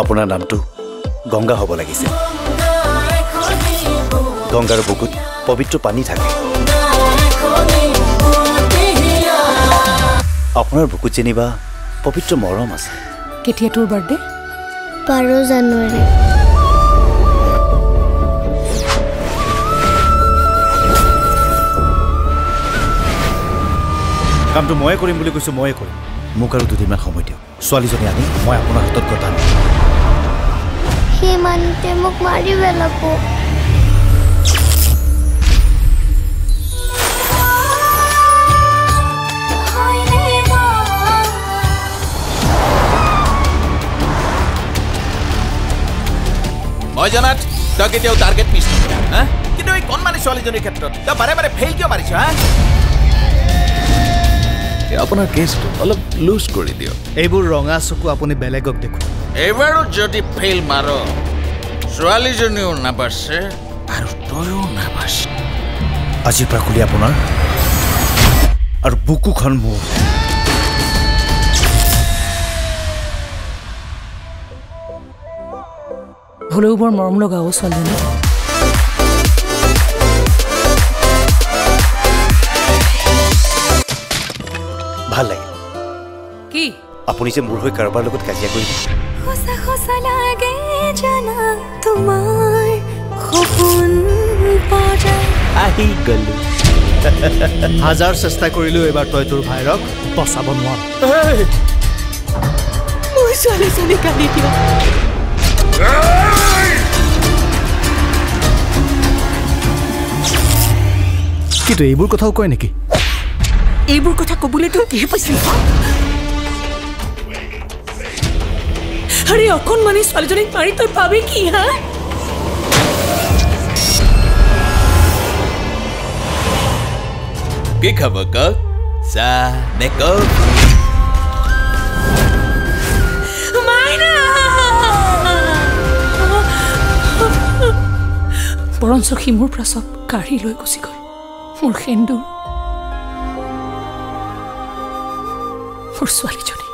আপোনাৰ নামটো গংগা হ'ব লাগিছিল গংগাৰ বুকুত পবিত্ৰ পানী থাকে। আপোনাৰ বুকুত যেনিবা পবিত্ৰ মৰম আছে। কেতিয়া তোৰ বাৰ্থডে? বাৰ জানুৱাৰী। কামটো ময়ে কৰিম বুলি কৈছোঁ ময়ে কৰিম। মোক আৰু দুদিনমান সময় দিয়ক। ছোৱালীজনী আনি মই আপোনাৰ হাতত গতাম সি মানুহটোৱে মোক মাৰি পেলাব মই জনাত তই কেতিয়াও টাৰ্গেট মিছ নকৰা হা কিন্তু এই কণমানি ছোৱালীজনীৰ ক্ষেত্ৰত তই বাৰে বাৰে ফেইল কিয় মাৰিছ হা আপোনাৰ কেছটো অলপ লুজ কৰি দিয়ক এইবোৰ ৰঙা চকু আপুনি বেলেগক দেখুৱাওক এইবাৰো যদি ফেইল মাৰ ছোৱালীজনীও নাবাচে আৰু তয়ো নাবাচ আজিৰ পৰা খুলি আপোনাৰ আৰু বুকুখন মোৰ। হ'লেও বৰ মৰম লগা অ' ছোৱালীজনী। ভাল লাগিল। কি? আপুনি যে মোৰ হৈ কাৰোবাৰ লগত কাজিয়া কৰি সঁচা সঁচা লাগে জানা তোমাৰ সপোন পজা আহি গলো হাজাৰ চেষ্টা কৰিলেও এইবাৰ তই তোৰ ভাইৰক বচাব নোৱাৰ মোৰ ছোৱালীজনী কালি দিয়ক কিন্তু এইবোৰ কথাও কয় নেকি এইবোৰ কথা কবলৈ তই কিহে পাইছিলি আৰে অকণমানি ছোৱালীজনীক মাৰি তই পাবি কি হা কি খাব কক চাহ নে কক বৰঞ্চ সি মোৰ পৰা চব কাঢ়ি লৈ গুচি গ'ল। মোৰ সেন্দুৰ মোৰ ছোৱালীজনী।